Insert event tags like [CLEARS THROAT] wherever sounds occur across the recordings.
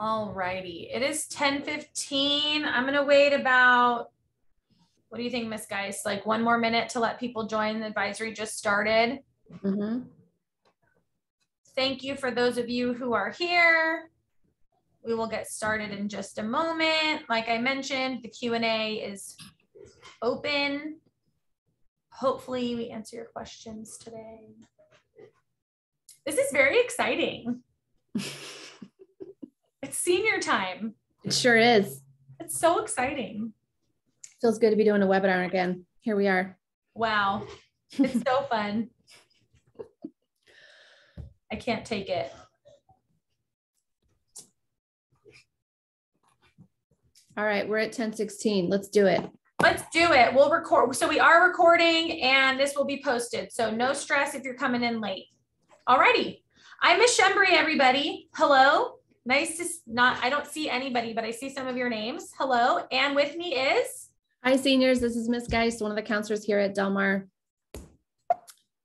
All righty. It is 10:15. I'm going to wait about what do you think, Miss Geist? Like one more minute to let people join. The advisory just started. Mm-hmm. Thank you for those of you who are here. We will get started in just a moment. Like I mentioned, the Q&A is open. Hopefully we answer your questions today. This is very exciting. [LAUGHS] it's senior time. It sure is. It's so exciting. Feels good to be doing a webinar again. Here we are. Wow. It's so [LAUGHS] fun. I can't take it. All right, we're at 1016. Let's do it. Let's do it. We'll record. So we are recording and this will be posted. So no stress if you're coming in late. Alrighty. I'm Miss Shembri, everybody. Hello. Nice to not, I don't see anybody, but I see some of your names. Hello. And with me is? Hi, seniors. This is Miss Geist, one of the counselors here at Del Mar.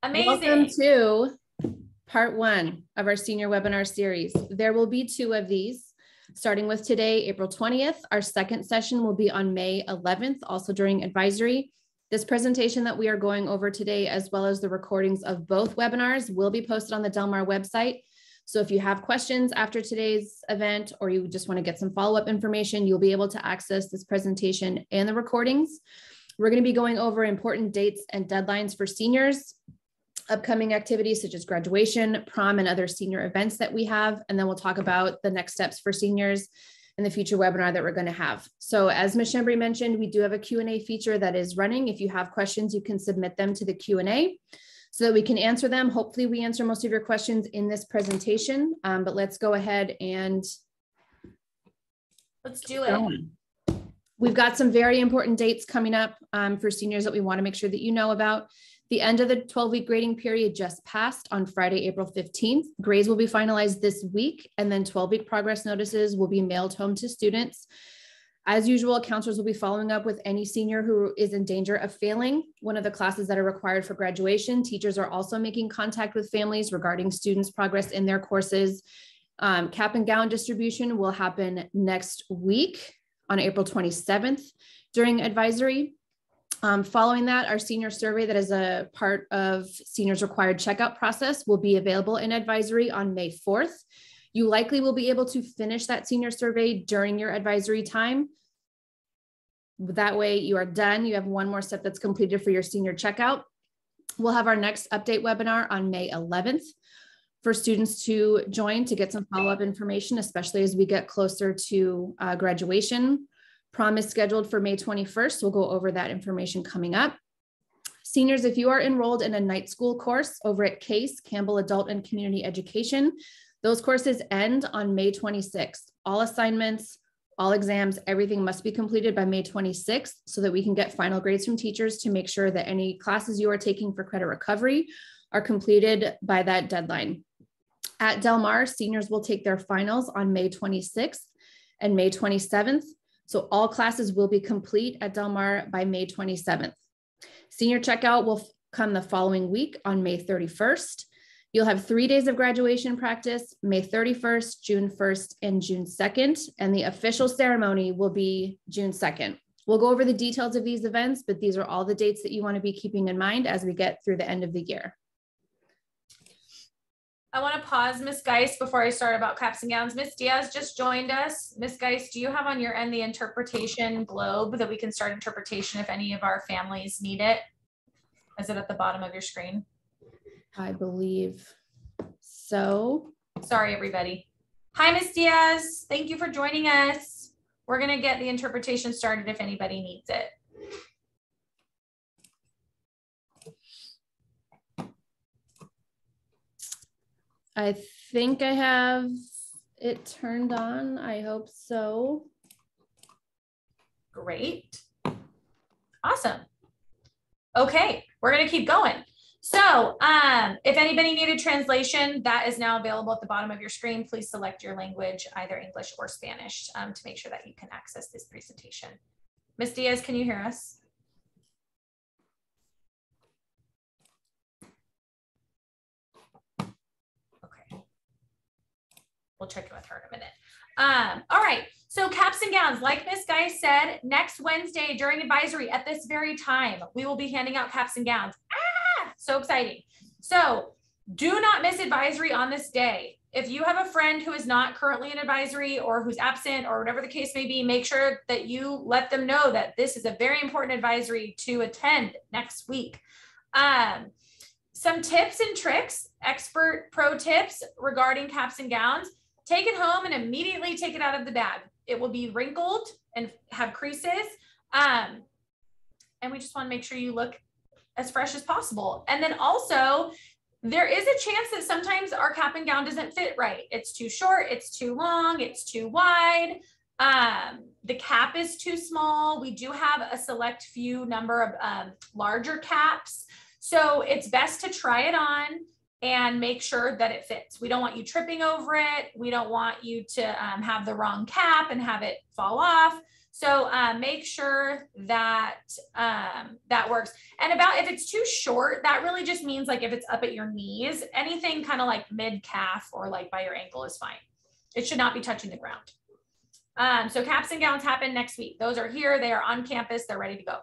Amazing. Welcome to part one of our senior webinar series. There will be two of these. Starting with today, April 20th, our second session will be on May 11th, also during advisory. This presentation that we are going over today, as well as the recordings of both webinars, will be posted on the Del Mar website. So if you have questions after today's event, or you just want to get some follow-up information, you'll be able to access this presentation and the recordings. We're going to be going over important dates and deadlines for seniors, upcoming activities such as graduation, prom, and other senior events that we have. And then we'll talk about the next steps for seniors in the future webinar that we're going to have. So as Ms. Shembri mentioned, we do have a Q&A feature that is running. If you have questions, you can submit them to the Q&A so that we can answer them. Hopefully we answer most of your questions in this presentation, um, but let's go ahead and let's do it. We've got some very important dates coming up um, for seniors that we want to make sure that you know about. The end of the 12 week grading period just passed on Friday, April 15th. Grades will be finalized this week, and then 12 week progress notices will be mailed home to students. As usual, counselors will be following up with any senior who is in danger of failing one of the classes that are required for graduation. Teachers are also making contact with families regarding students' progress in their courses. Um, cap and gown distribution will happen next week on April 27th during advisory. Um, following that, our senior survey that is a part of seniors required checkout process will be available in advisory on May 4th. You likely will be able to finish that senior survey during your advisory time. That way you are done. You have one more step that's completed for your senior checkout. We'll have our next update webinar on May 11th for students to join to get some follow-up information, especially as we get closer to uh, graduation. Prom is scheduled for May 21st. We'll go over that information coming up. Seniors, if you are enrolled in a night school course over at CASE, Campbell Adult and Community Education, those courses end on May 26th. All assignments, all exams, everything must be completed by May 26th so that we can get final grades from teachers to make sure that any classes you are taking for credit recovery are completed by that deadline. At Del Mar, seniors will take their finals on May 26th and May 27th. So all classes will be complete at Del Mar by May 27th. Senior checkout will come the following week on May 31st. You'll have three days of graduation practice, May 31st, June 1st, and June 2nd, and the official ceremony will be June 2nd. We'll go over the details of these events, but these are all the dates that you want to be keeping in mind as we get through the end of the year. I want to pause, Miss Geist before I start about caps and gowns. Miss Diaz just joined us. Miss Geist, do you have on your end the interpretation globe that we can start interpretation if any of our families need it? Is it at the bottom of your screen? I believe so. Sorry, everybody. Hi, Miss Diaz. Thank you for joining us. We're going to get the interpretation started if anybody needs it. I think I have it turned on. I hope so. Great. Awesome. Okay, we're going to keep going. So um, if anybody needed translation, that is now available at the bottom of your screen. Please select your language, either English or Spanish, um, to make sure that you can access this presentation. Ms. Diaz, can you hear us? Okay. We'll check in with her in a minute. Um, all right. So caps and gowns, like Miss Guy said, next Wednesday during advisory at this very time, we will be handing out caps and gowns. Ah, so exciting. So do not miss advisory on this day. If you have a friend who is not currently in advisory or who's absent or whatever the case may be, make sure that you let them know that this is a very important advisory to attend next week. Um, some tips and tricks, expert pro tips regarding caps and gowns. Take it home and immediately take it out of the bag. It will be wrinkled and have creases. Um, and we just want to make sure you look as fresh as possible. And then also, there is a chance that sometimes our cap and gown doesn't fit right. It's too short, it's too long, it's too wide. Um, the cap is too small. We do have a select few number of um, larger caps. So it's best to try it on and make sure that it fits. We don't want you tripping over it. We don't want you to um, have the wrong cap and have it fall off. So uh, make sure that um, that works. And about if it's too short, that really just means like if it's up at your knees, anything kind of like mid calf or like by your ankle is fine. It should not be touching the ground. Um, so caps and gowns happen next week. Those are here. They are on campus. They're ready to go.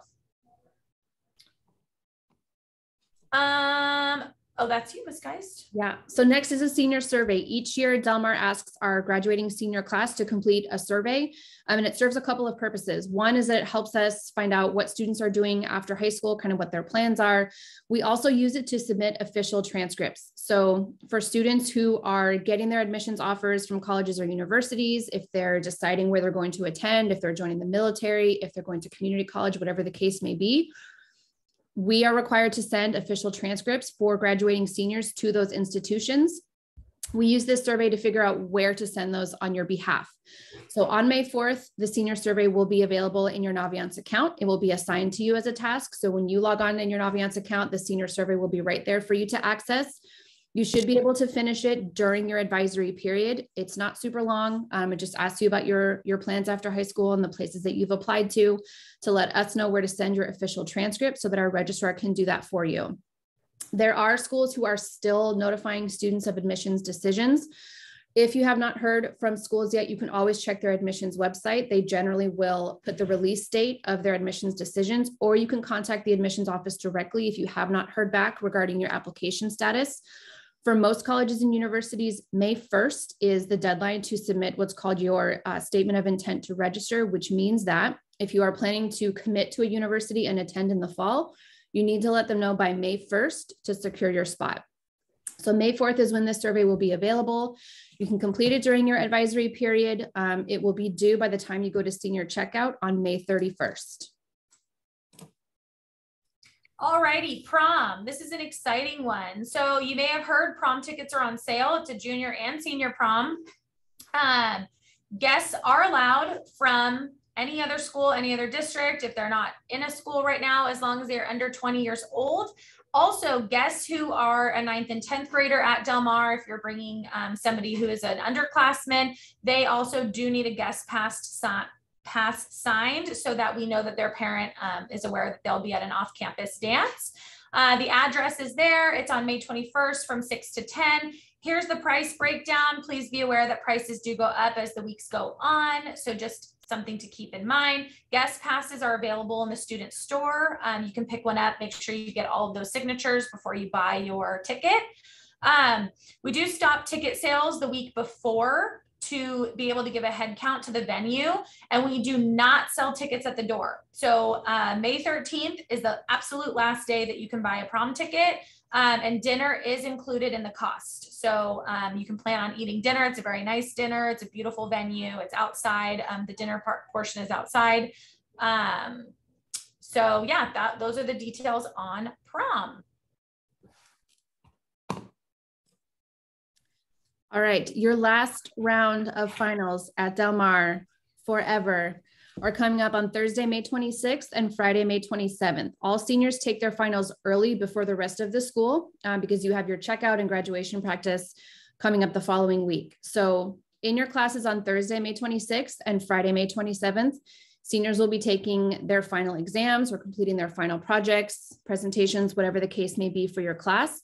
Um, Oh, that's you, Ms. Geist. Yeah. So next is a senior survey. Each year, Del Mar asks our graduating senior class to complete a survey, um, and it serves a couple of purposes. One is that it helps us find out what students are doing after high school, kind of what their plans are. We also use it to submit official transcripts. So for students who are getting their admissions offers from colleges or universities, if they're deciding where they're going to attend, if they're joining the military, if they're going to community college, whatever the case may be, we are required to send official transcripts for graduating seniors to those institutions. We use this survey to figure out where to send those on your behalf. So on May 4th, the senior survey will be available in your Naviance account. It will be assigned to you as a task. So when you log on in your Naviance account, the senior survey will be right there for you to access. You should be able to finish it during your advisory period. It's not super long. Um, it just asks you about your, your plans after high school and the places that you've applied to, to let us know where to send your official transcript so that our registrar can do that for you. There are schools who are still notifying students of admissions decisions. If you have not heard from schools yet, you can always check their admissions website. They generally will put the release date of their admissions decisions, or you can contact the admissions office directly if you have not heard back regarding your application status. For most colleges and universities, May 1st is the deadline to submit what's called your uh, statement of intent to register, which means that if you are planning to commit to a university and attend in the fall, you need to let them know by May 1st to secure your spot. So May 4th is when this survey will be available. You can complete it during your advisory period. Um, it will be due by the time you go to senior checkout on May 31st. Alrighty, prom. This is an exciting one. So you may have heard prom tickets are on sale. It's a junior and senior prom. Um, guests are allowed from any other school, any other district, if they're not in a school right now, as long as they're under 20 years old. Also, guests who are a ninth and 10th grader at Del Mar, if you're bringing um, somebody who is an underclassman, they also do need a guest pass pass signed so that we know that their parent um, is aware that they'll be at an off-campus dance. Uh, the address is there. It's on May 21st from 6 to 10. Here's the price breakdown. Please be aware that prices do go up as the weeks go on. So just something to keep in mind. Guest passes are available in the student store. Um, you can pick one up. Make sure you get all of those signatures before you buy your ticket. Um, we do stop ticket sales the week before to be able to give a head count to the venue and we do not sell tickets at the door. So uh, may 13th is the absolute last day that you can buy a prom ticket um, and dinner is included in the cost. So um, you can plan on eating dinner. It's a very nice dinner. It's a beautiful venue. It's outside. Um, the dinner part portion is outside. Um, so yeah that those are the details on prom All right, your last round of finals at Del Mar forever are coming up on Thursday, May 26th and Friday, May 27th. All seniors take their finals early before the rest of the school uh, because you have your checkout and graduation practice coming up the following week. So in your classes on Thursday, May 26th and Friday, May 27th, seniors will be taking their final exams or completing their final projects, presentations, whatever the case may be for your class.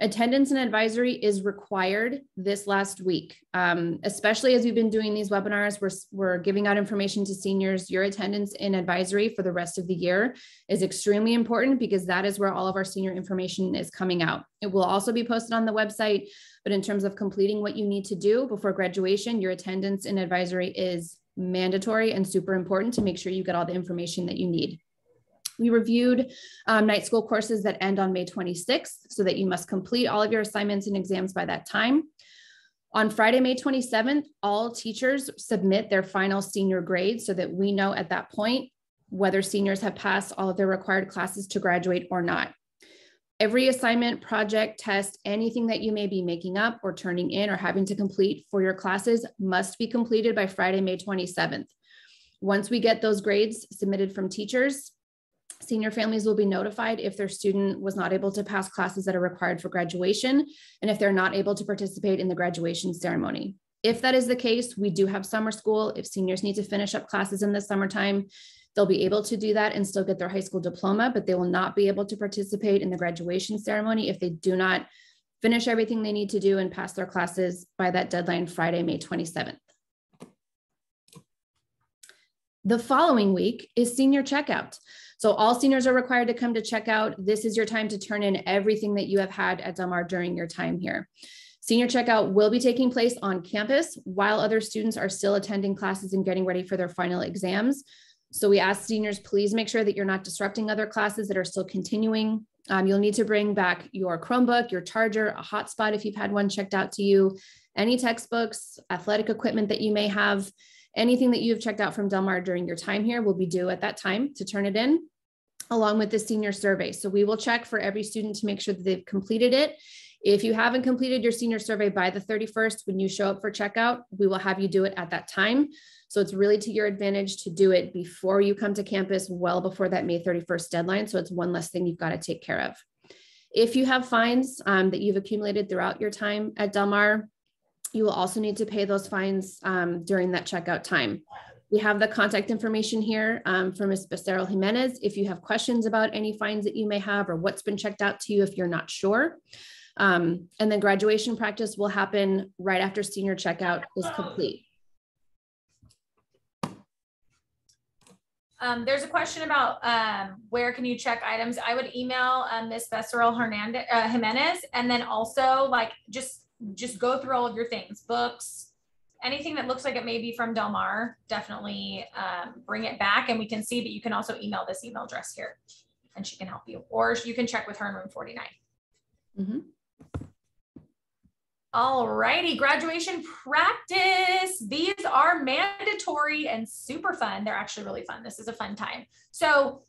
Attendance and advisory is required this last week, um, especially as we've been doing these webinars. We're, we're giving out information to seniors. Your attendance in advisory for the rest of the year is extremely important because that is where all of our senior information is coming out. It will also be posted on the website, but in terms of completing what you need to do before graduation, your attendance in advisory is mandatory and super important to make sure you get all the information that you need. We reviewed um, night school courses that end on May 26th so that you must complete all of your assignments and exams by that time. On Friday, May 27th, all teachers submit their final senior grades so that we know at that point whether seniors have passed all of their required classes to graduate or not. Every assignment, project, test, anything that you may be making up or turning in or having to complete for your classes must be completed by Friday, May 27th. Once we get those grades submitted from teachers, Senior families will be notified if their student was not able to pass classes that are required for graduation and if they're not able to participate in the graduation ceremony. If that is the case, we do have summer school. If seniors need to finish up classes in the summertime, they'll be able to do that and still get their high school diploma, but they will not be able to participate in the graduation ceremony if they do not finish everything they need to do and pass their classes by that deadline Friday, May 27th. The following week is senior checkout. So all seniors are required to come to checkout. This is your time to turn in everything that you have had at Del during your time here. Senior checkout will be taking place on campus while other students are still attending classes and getting ready for their final exams. So we ask seniors, please make sure that you're not disrupting other classes that are still continuing. Um, you'll need to bring back your Chromebook, your charger, a hotspot if you've had one checked out to you, any textbooks, athletic equipment that you may have, Anything that you've checked out from Del Mar during your time here will be due at that time to turn it in along with the senior survey. So we will check for every student to make sure that they've completed it. If you haven't completed your senior survey by the 31st, when you show up for checkout, we will have you do it at that time. So it's really to your advantage to do it before you come to campus, well before that May 31st deadline. So it's one less thing you've got to take care of. If you have fines um, that you've accumulated throughout your time at Del Mar, you will also need to pay those fines um, during that checkout time. We have the contact information here um, for Ms. Becerra Jimenez. If you have questions about any fines that you may have or what's been checked out to you if you're not sure. Um, and then graduation practice will happen right after senior checkout is complete. Um, there's a question about um, where can you check items. I would email um, Ms. Becerra Hernandez uh, Jimenez, and then also like just just go through all of your things, books, anything that looks like it may be from Del Mar, definitely um, bring it back and we can see, but you can also email this email address here and she can help you, or you can check with her in room 49. Mm-hmm. All righty, graduation practice. These are mandatory and super fun. They're actually really fun. This is a fun time. So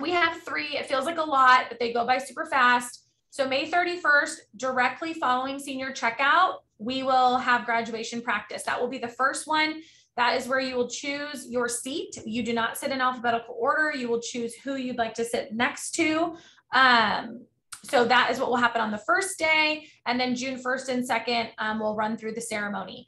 we have three. It feels like a lot, but they go by super fast. So May 31st, directly following senior checkout, we will have graduation practice. That will be the first one. That is where you will choose your seat. You do not sit in alphabetical order. You will choose who you'd like to sit next to. Um, so that is what will happen on the first day. And then June 1st and 2nd, um, we'll run through the ceremony.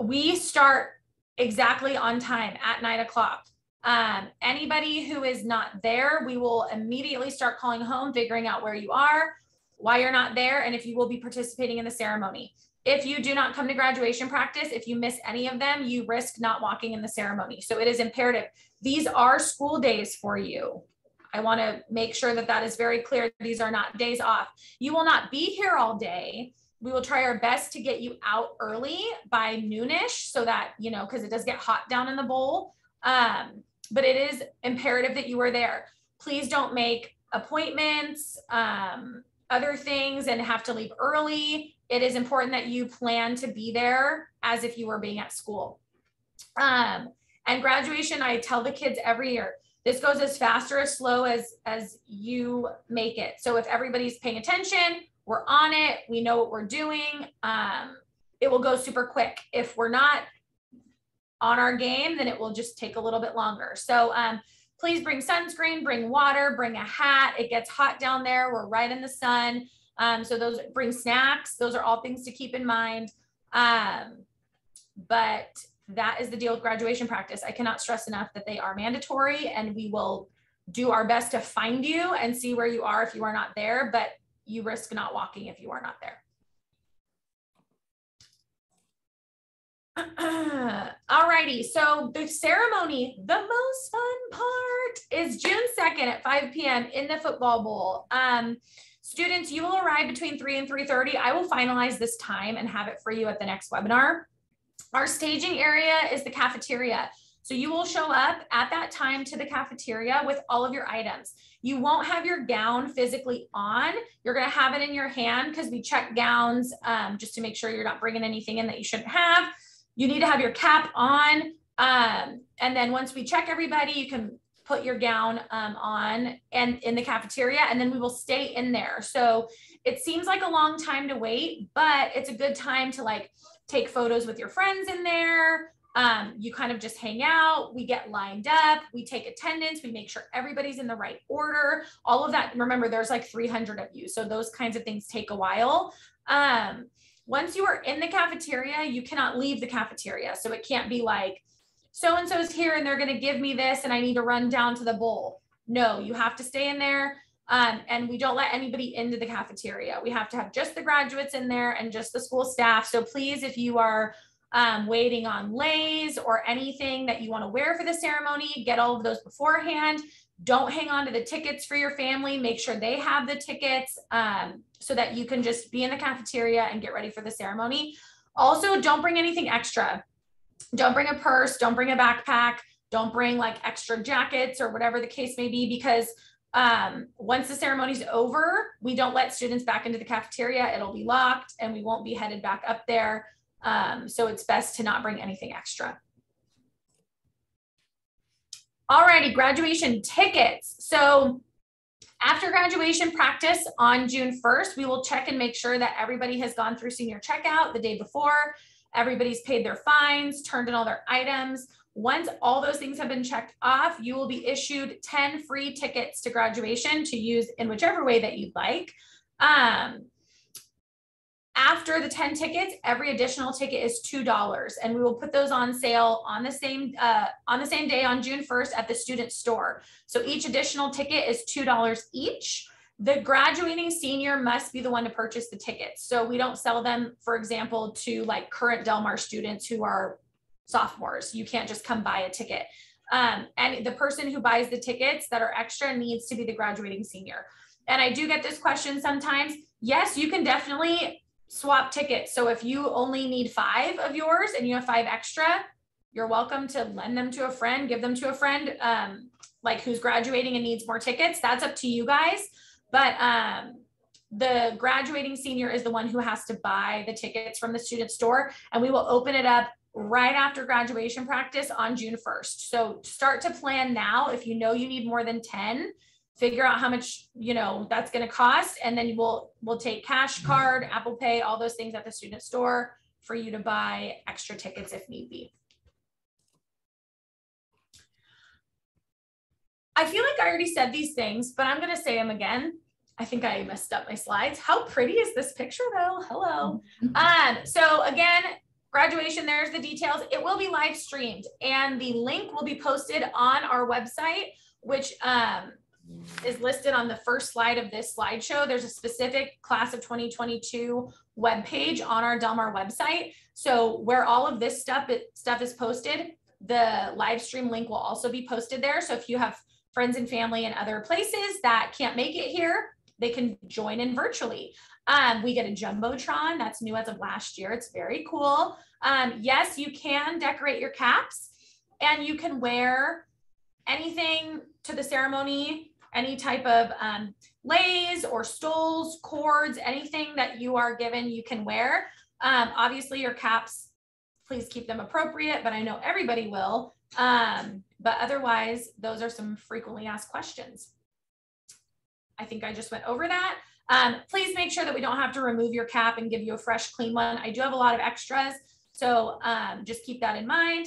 We start exactly on time at nine o'clock. Um, anybody who is not there, we will immediately start calling home, figuring out where you are why you're not there, and if you will be participating in the ceremony. If you do not come to graduation practice, if you miss any of them, you risk not walking in the ceremony. So it is imperative. These are school days for you. I want to make sure that that is very clear. These are not days off. You will not be here all day. We will try our best to get you out early by noonish so that, you know, because it does get hot down in the bowl. Um, but it is imperative that you are there. Please don't make appointments. Um, other things and have to leave early, it is important that you plan to be there as if you were being at school. Um, and graduation, I tell the kids every year, this goes as fast or as slow as as you make it. So if everybody's paying attention, we're on it, we know what we're doing, um, it will go super quick. If we're not on our game, then it will just take a little bit longer. So um, please bring sunscreen, bring water, bring a hat. It gets hot down there. We're right in the sun. Um, so those bring snacks. Those are all things to keep in mind. Um, but that is the deal with graduation practice. I cannot stress enough that they are mandatory and we will do our best to find you and see where you are if you are not there. But you risk not walking if you are not there. [CLEARS THROAT] Alrighty, so the ceremony, the most fun part is June 2nd at 5 p.m. in the football bowl. Um, students, you will arrive between 3 and 3.30. I will finalize this time and have it for you at the next webinar. Our staging area is the cafeteria. So you will show up at that time to the cafeteria with all of your items. You won't have your gown physically on. You're going to have it in your hand because we check gowns um, just to make sure you're not bringing anything in that you shouldn't have. You need to have your cap on. Um, and then once we check everybody, you can put your gown um, on and in the cafeteria, and then we will stay in there. So it seems like a long time to wait, but it's a good time to like take photos with your friends in there. Um, you kind of just hang out, we get lined up, we take attendance, we make sure everybody's in the right order. All of that, remember, there's like 300 of you. So those kinds of things take a while. Um, once you are in the cafeteria, you cannot leave the cafeteria. So it can't be like, so and so's here and they're going to give me this and I need to run down to the bowl. No, you have to stay in there. Um, and we don't let anybody into the cafeteria. We have to have just the graduates in there and just the school staff. So please, if you are um, waiting on leis or anything that you want to wear for the ceremony, get all of those beforehand. Don't hang on to the tickets for your family. Make sure they have the tickets um, so that you can just be in the cafeteria and get ready for the ceremony. Also, don't bring anything extra. Don't bring a purse, don't bring a backpack, don't bring like extra jackets or whatever the case may be, because um, once the ceremony is over, we don't let students back into the cafeteria. It'll be locked and we won't be headed back up there. Um, so it's best to not bring anything extra. Alrighty, graduation tickets. So after graduation practice on June 1st, we will check and make sure that everybody has gone through senior checkout the day before. Everybody's paid their fines, turned in all their items. Once all those things have been checked off, you will be issued 10 free tickets to graduation to use in whichever way that you'd like. Um, after the 10 tickets, every additional ticket is $2 and we will put those on sale on the same uh, on the same day on June 1st at the student store. So each additional ticket is $2 each. The graduating senior must be the one to purchase the tickets. So we don't sell them, for example, to like current Del Mar students who are sophomores. You can't just come buy a ticket. Um, and the person who buys the tickets that are extra needs to be the graduating senior. And I do get this question sometimes. Yes, you can definitely swap tickets. So if you only need five of yours and you have five extra, you're welcome to lend them to a friend, give them to a friend, um, like who's graduating and needs more tickets. That's up to you guys. But um, the graduating senior is the one who has to buy the tickets from the student store, and we will open it up right after graduation practice on June 1st. So start to plan now. If you know you need more than 10, figure out how much you know that's going to cost and then we'll we'll take cash card apple pay all those things at the student store for you to buy extra tickets if need be. I feel like i already said these things but i'm going to say them again. I think i messed up my slides. How pretty is this picture though? Hello. Mm-hmm. um so again graduation there's the details. It will be live streamed and the link will be posted on our website which um is listed on the first slide of this slideshow. There's a specific class of 2022 webpage on our Del Mar website. So where all of this stuff, stuff is posted, the live stream link will also be posted there. So if you have friends and family in other places that can't make it here, they can join in virtually. Um, we get a Jumbotron that's new as of last year. It's very cool. Um, yes, you can decorate your caps and you can wear anything to the ceremony any type of um, leis or stoles, cords, anything that you are given, you can wear. Um, obviously, your caps, please keep them appropriate, but I know everybody will. Um, but otherwise, those are some frequently asked questions. I think I just went over that. Um, please make sure that we don't have to remove your cap and give you a fresh, clean one. I do have a lot of extras, so um, just keep that in mind.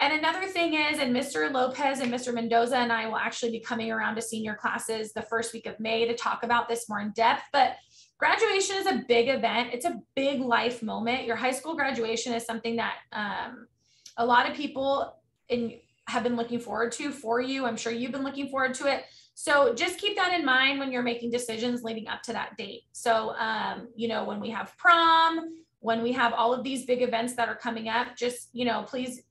And another thing is, and Mr. Lopez and Mr. Mendoza and I will actually be coming around to senior classes the first week of May to talk about this more in depth. But graduation is a big event, it's a big life moment. Your high school graduation is something that um, a lot of people in have been looking forward to for you. I'm sure you've been looking forward to it. So just keep that in mind when you're making decisions leading up to that date. So, um, you know, when we have prom, when we have all of these big events that are coming up, just, you know, please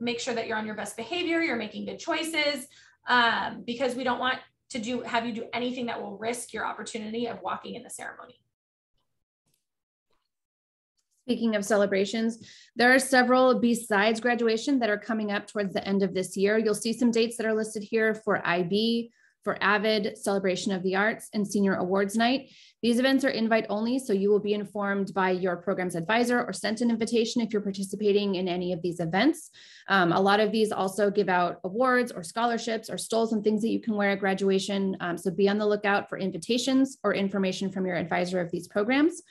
make sure that you're on your best behavior, you're making good choices, um, because we don't want to do have you do anything that will risk your opportunity of walking in the ceremony. Speaking of celebrations, there are several besides graduation that are coming up towards the end of this year. You'll see some dates that are listed here for IB, for AVID, Celebration of the Arts, and Senior Awards Night. These events are invite only, so you will be informed by your program's advisor or sent an invitation if you're participating in any of these events. Um, a lot of these also give out awards or scholarships or stoles and things that you can wear at graduation. Um, so be on the lookout for invitations or information from your advisor of these programs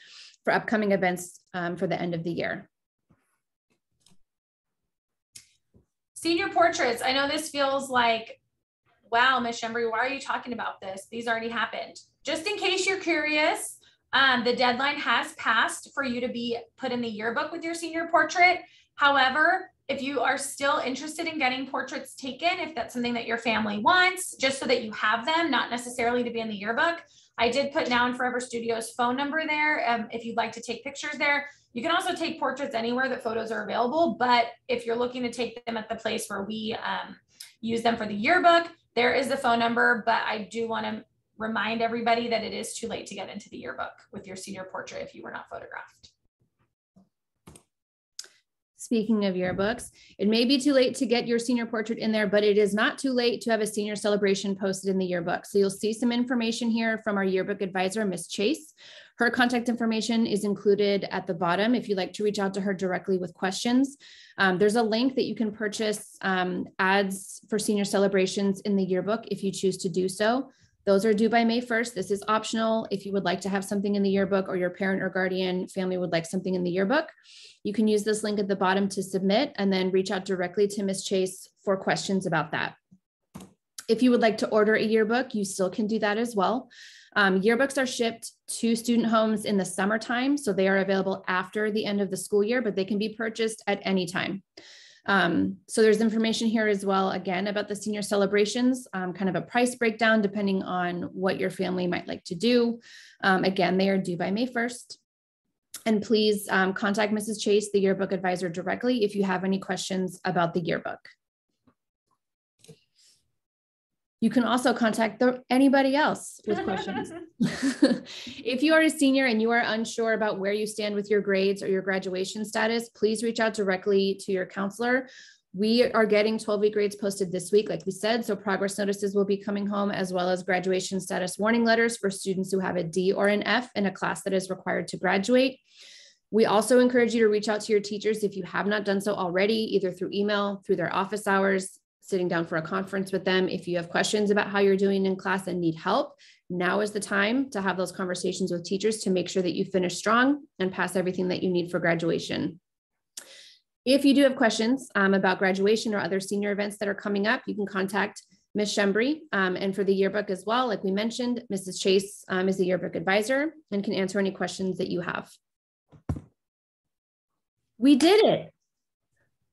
for upcoming events um, for the end of the year. Senior portraits. I know this feels like, wow, Miss Shembri, why are you talking about this? These already happened. Just in case you're curious, um, the deadline has passed for you to be put in the yearbook with your senior portrait. However, if you are still interested in getting portraits taken, if that's something that your family wants, just so that you have them, not necessarily to be in the yearbook, I did put Now and Forever Studios phone number there um, if you'd like to take pictures there. You can also take portraits anywhere that photos are available, but if you're looking to take them at the place where we um, use them for the yearbook, there is the phone number, but I do want to remind everybody that it is too late to get into the yearbook with your senior portrait if you were not photographed. Speaking of yearbooks, it may be too late to get your senior portrait in there, but it is not too late to have a senior celebration posted in the yearbook. So you'll see some information here from our yearbook advisor, Miss Chase. Her contact information is included at the bottom if you'd like to reach out to her directly with questions. Um, there's a link that you can purchase um, ads for senior celebrations in the yearbook if you choose to do so. Those are due by May 1st. This is optional. If you would like to have something in the yearbook or your parent or guardian family would like something in the yearbook, you can use this link at the bottom to submit and then reach out directly to Ms. Chase for questions about that. If you would like to order a yearbook, you still can do that as well. Um, yearbooks are shipped to student homes in the summertime, so they are available after the end of the school year, but they can be purchased at any time. Um, so there's information here as well, again, about the senior celebrations, um, kind of a price breakdown depending on what your family might like to do. Um, again, they are due by May 1st. And please um, contact Mrs. Chase, the yearbook advisor directly if you have any questions about the yearbook. You can also contact the, anybody else with questions. [LAUGHS] [LAUGHS] if you are a senior and you are unsure about where you stand with your grades or your graduation status, please reach out directly to your counselor. We are getting 12 week grades posted this week, like we said. So progress notices will be coming home as well as graduation status warning letters for students who have a D or an F in a class that is required to graduate. We also encourage you to reach out to your teachers if you have not done so already, either through email, through their office hours, sitting down for a conference with them. If you have questions about how you're doing in class and need help, now is the time to have those conversations with teachers to make sure that you finish strong and pass everything that you need for graduation. If you do have questions um, about graduation or other senior events that are coming up, you can contact Ms. Shembri. Um, and for the yearbook as well, like we mentioned, Mrs. Chase um, is the yearbook advisor and can answer any questions that you have. We did it.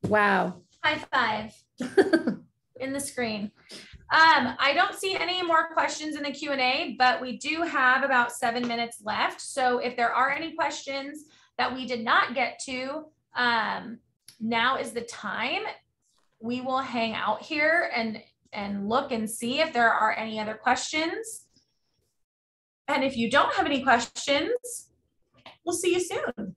Wow. High five. [LAUGHS] in the screen. Um, I don't see any more questions in the Q&A, but we do have about seven minutes left. So if there are any questions that we did not get to, um, now is the time. We will hang out here and, and look and see if there are any other questions. And if you don't have any questions, we'll see you soon.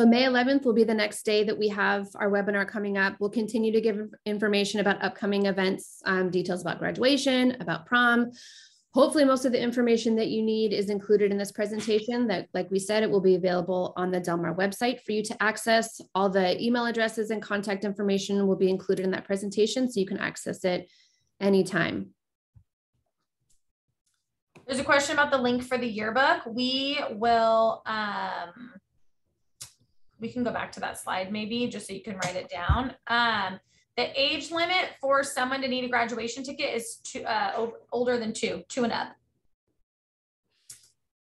So May 11th will be the next day that we have our webinar coming up. We'll continue to give information about upcoming events, um, details about graduation, about prom. Hopefully most of the information that you need is included in this presentation that, like we said, it will be available on the Del Mar website for you to access. All the email addresses and contact information will be included in that presentation so you can access it anytime. There's a question about the link for the yearbook. We will, um, we can go back to that slide maybe just so you can write it down. Um, the age limit for someone to need a graduation ticket is two, uh, older than two, two and up.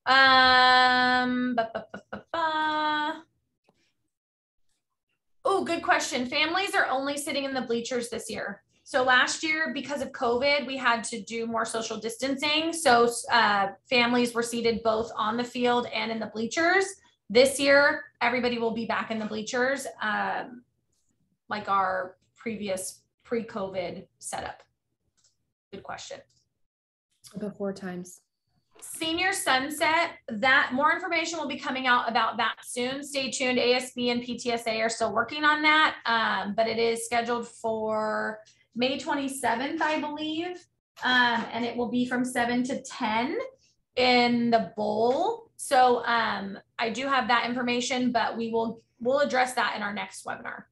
Um, ba, ba, ba, Oh, good question. Families are only sitting in the bleachers this year. So last year, because of COVID, we had to do more social distancing. So uh, families were seated both on the field and in the bleachers. This year, everybody will be back in the bleachers, um, like our previous pre-COVID setup. Good question. Before times. Senior Sunset, that more information will be coming out about that soon. Stay tuned. ASB and PTSA are still working on that, um, but it is scheduled for May 27th, I believe. Um, and it will be from 7 to 10 in the bowl. So um, I do have that information, but we will we'll address that in our next webinar.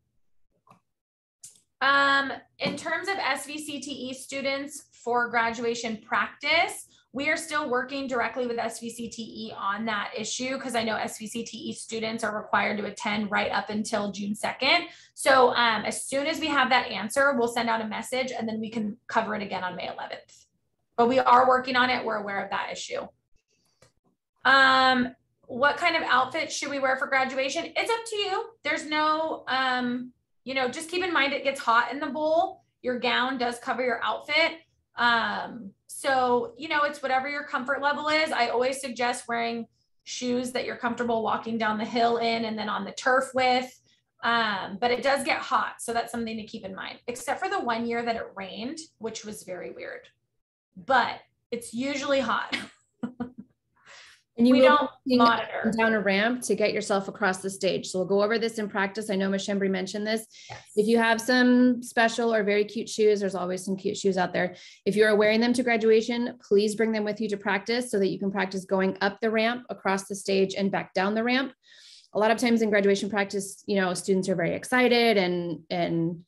Um, in terms of SVCTE students for graduation practice, we are still working directly with SVCTE on that issue because I know SVCTE students are required to attend right up until June 2nd. So um, as soon as we have that answer, we'll send out a message and then we can cover it again on May 11th. But we are working on it. We're aware of that issue. Um, what kind of outfit should we wear for graduation? It's up to you. There's no, um, you know, just keep in mind it gets hot in the bowl. Your gown does cover your outfit. Um, so, you know, it's whatever your comfort level is. I always suggest wearing shoes that you're comfortable walking down the hill in and then on the turf with. Um, but it does get hot. So that's something to keep in mind, except for the one year that it rained, which was very weird. But it's usually hot. [LAUGHS] And you we don't monitor. down a ramp to get yourself across the stage. So we'll go over this in practice. I know Ms. Shembri mentioned this. Yes. If you have some special or very cute shoes, there's always some cute shoes out there. If you are wearing them to graduation, please bring them with you to practice so that you can practice going up the ramp, across the stage, and back down the ramp. A lot of times in graduation practice, you know, students are very excited and and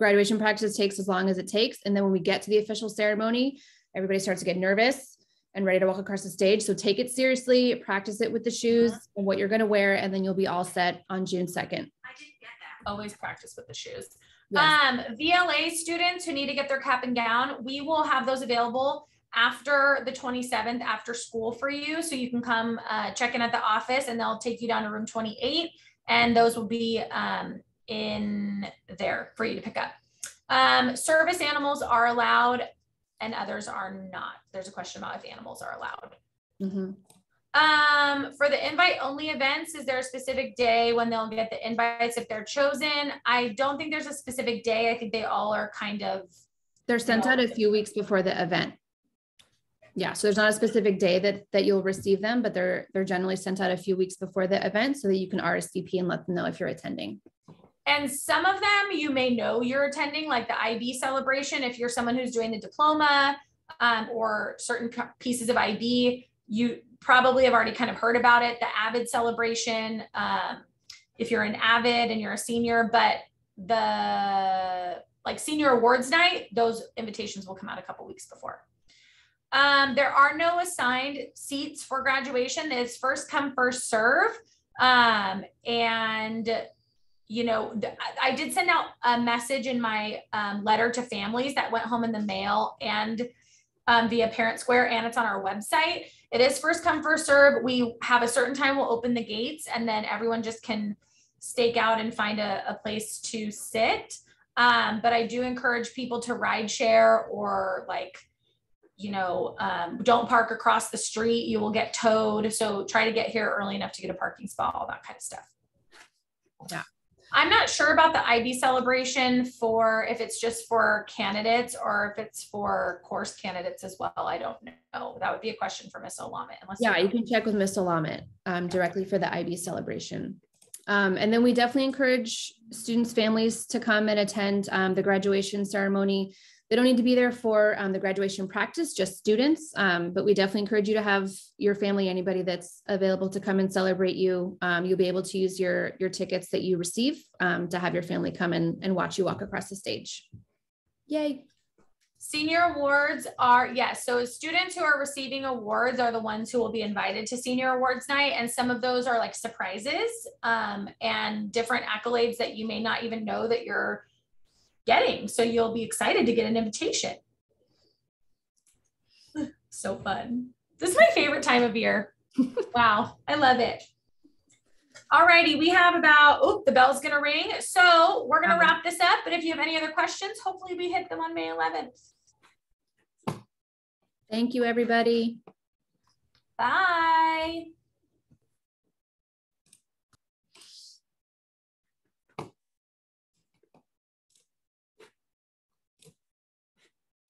graduation practice takes as long as it takes. And then when we get to the official ceremony, everybody starts to get nervous and ready to walk across the stage. So take it seriously, practice it with the shoes and what you're going to wear, and then you'll be all set on June 2nd. I didn't get that. Always practice with the shoes. Yes. Um, VLA students who need to get their cap and gown, we will have those available after the 27th after school for you. So you can come uh, check in at the office and they'll take you down to room 28 and those will be um, in there for you to pick up. Um, service animals are allowed and others are not. There's a question about if animals are allowed. Mhm. Um, for the invite only events, is there a specific day when they'll get the invites if they're chosen? I don't think there's a specific day. I think they all are kind of, They're sent out a few weeks before the event. Yeah, so there's not a specific day that that you'll receive them, but they're they're generally sent out a few weeks before the event so that you can RSVP and let them know if you're attending. And some of them you may know you're attending, like the IB celebration. If you're someone who's doing the diploma um, or certain pieces of IB, you probably have already kind of heard about it. The AVID celebration, um, if you're an AVID and you're a senior, but the like senior awards night, those invitations will come out a couple weeks before. Um, there are no assigned seats for graduation. It's first come, first serve. Um, and you know, I did send out a message in my um, letter to families that went home in the mail and um, via Parent Square, and it's on our website. It is first come, first serve. We have a certain time we'll open the gates, and then everyone just can stake out and find a, a place to sit. Um, but I do encourage people to ride share or like, you know, um, don't park across the street. You will get towed. So try to get here early enough to get a parking spot, all that kind of stuff. Yeah. I'm not sure about the IB celebration for if it's just for candidates or if it's for course candidates as well. I don't know. That would be a question for Miss Olamet. Unless Yeah, you know. can check with Miss Alamet um, directly for the IB celebration. Um, and then we definitely encourage students' families to come and attend um, the graduation ceremony. They don't need to be there for um, the graduation practice, just students. Um, but we definitely encourage you to have your family, anybody that's available to come and celebrate you. Um, you'll be able to use your your tickets that you receive um, to have your family come and, and watch you walk across the stage. Yay! Senior awards are, yes, so students who are receiving awards are the ones who will be invited to senior awards night. And some of those are like surprises um, and different accolades that you may not even know that you're getting. So you'll be excited to get an invitation. [SIGHS] so fun. This is my favorite time of year. [LAUGHS] wow, I love it. Alrighty, we have about, oh, the bell's gonna ring. So we're gonna um, wrap this up, but if you have any other questions, hopefully we hit them on May 11th. Thank you, everybody. Bye.